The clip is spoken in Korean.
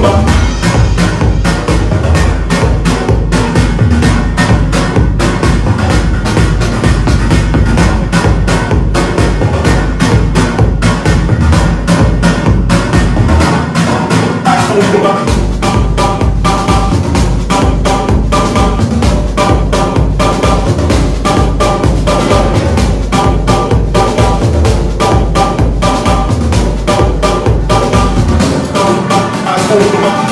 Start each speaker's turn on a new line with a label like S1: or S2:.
S1: t h a n o u Oh, my God.